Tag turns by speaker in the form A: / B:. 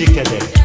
A: müzik ederek.